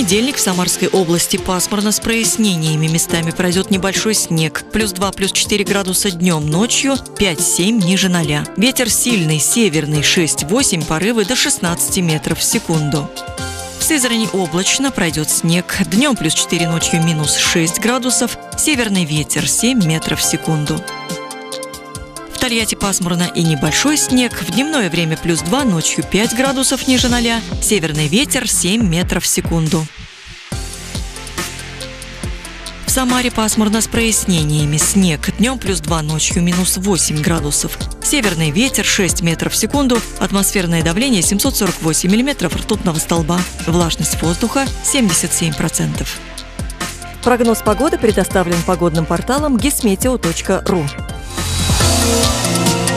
понедельник в Самарской области пасмурно с прояснениями. Местами пройдет небольшой снег. Плюс 2, плюс 4 градуса днем, ночью 5-7 ниже 0. Ветер сильный, северный 6-8, порывы до 16 метров в секунду. В Сызрани облачно, пройдет снег. Днем плюс 4, ночью минус 6 градусов. Северный ветер 7 метров в секунду. Тольятти пасмурно и небольшой снег. В дневное время плюс 2, ночью 5 градусов ниже 0. Северный ветер 7 метров в секунду. В Самаре пасмурно с прояснениями. Снег. Днем плюс 2, ночью минус 8 градусов. Северный ветер 6 метров в секунду. Атмосферное давление 748 миллиметров ртутного столба. Влажность воздуха 77%. Прогноз погоды предоставлен погодным порталом gismeteo.ru. Música